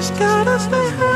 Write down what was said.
just gotta stay high.